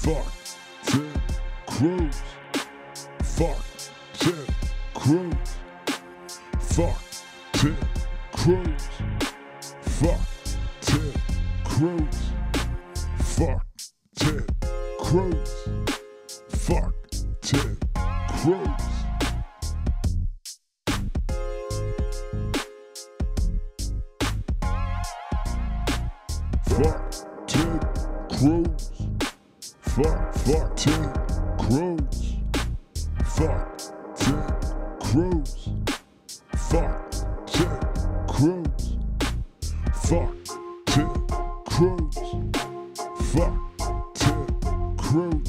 Fuck Ted Cruz. Fuck Ted Cruz. Fuck Ted Cruz. Fuck Ted Cruz. Fuck Ted Cruz. Fuck Ted Cruz. Fuck Ted Cruz. Fuck, fuck Ted Cruz. Fuck Ted Cruz. Fuck Ted Cruz. Fuck Ted Cruz. Fuck Ted Cruz.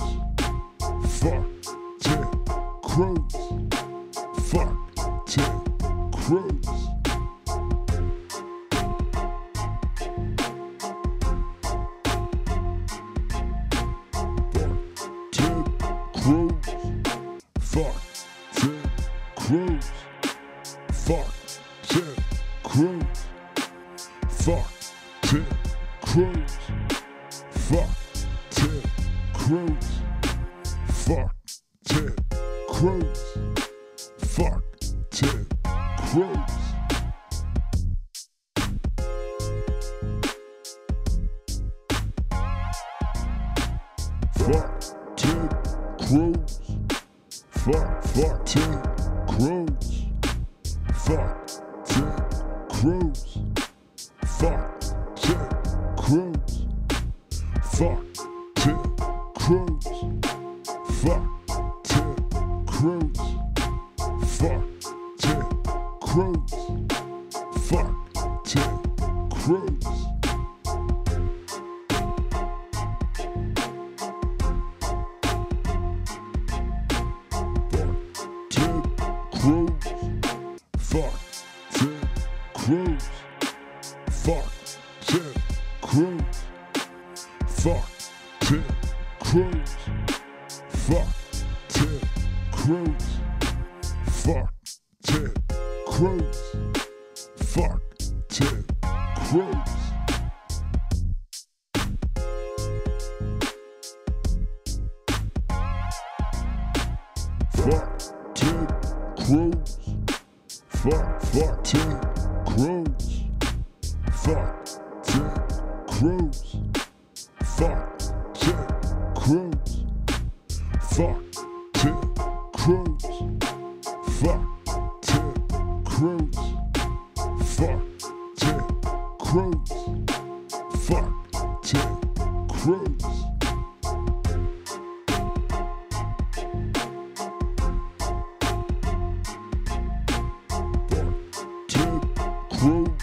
Fuck Ted Cruz. Fuck Ted Cruz. Fuck Ted Cruz. Fuck Ted Cruz. Fuck Ted Cruz. Fuck Ted Cruz. Fuck Ted Cruz. Fuck Ted Cruz. Fuck Ted Cruz. Fuck, fuck Ted Cruz. Fuck Ted Cruz. Fuck Ted Cruz. Fuck Ted Cruz. Fuck Ted Cruz. Fuck. Fuck. Fuck Ted Cruz. Fuck Ted Cruz. Fuck Ted Cruz. Fuck Ted Cruz. Fuck Ted Cruz. Fuck Ted Cruz. Fuck Ted Cruz. Fuck, fuck, Ted Cruz. Fuck, Ted Cruz. Fuck, Ted Cruz. Fuck, Ted Cruz. Fuck, Ted Cruz. Fuck, Ted Cruz. Fuck, Ted Cruz. grow